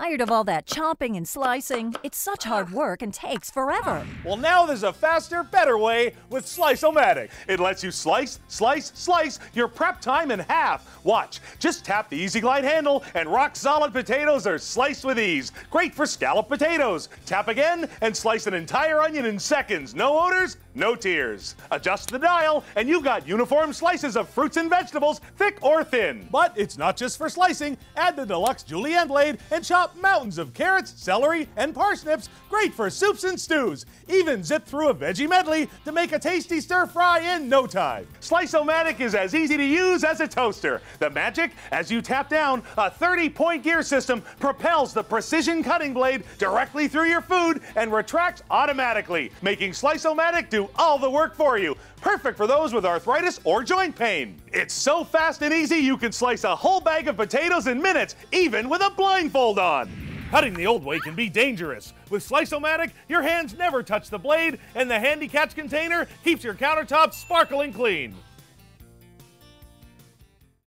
tired of all that chopping and slicing. It's such hard work and takes forever. Well, now there's a faster, better way with Slice-O-Matic. It lets you slice, slice, slice your prep time in half. Watch, just tap the Easy Glide handle and rock solid potatoes are sliced with ease. Great for scalloped potatoes. Tap again and slice an entire onion in seconds. No odors, no tears. Adjust the dial and you've got uniform slices of fruits and vegetables, thick or thin. But it's not just for slicing. Add the deluxe julienne blade and chop mountains of carrots, celery, and parsnips. Great for soups and stews. Even zip through a veggie medley to make a tasty stir fry in no time. Slice-O-Matic is as easy to use as a toaster. The magic, as you tap down, a 30-point gear system propels the precision cutting blade directly through your food and retracts automatically, making Slice-O-Matic do all the work for you. Perfect for those with arthritis or joint pain. It's so fast and easy you can slice a whole bag of potatoes in minutes, even with a blindfold on. Cutting the old way can be dangerous. With Slice-O-Matic, your hands never touch the blade, and the handy catch container keeps your countertops sparkling clean.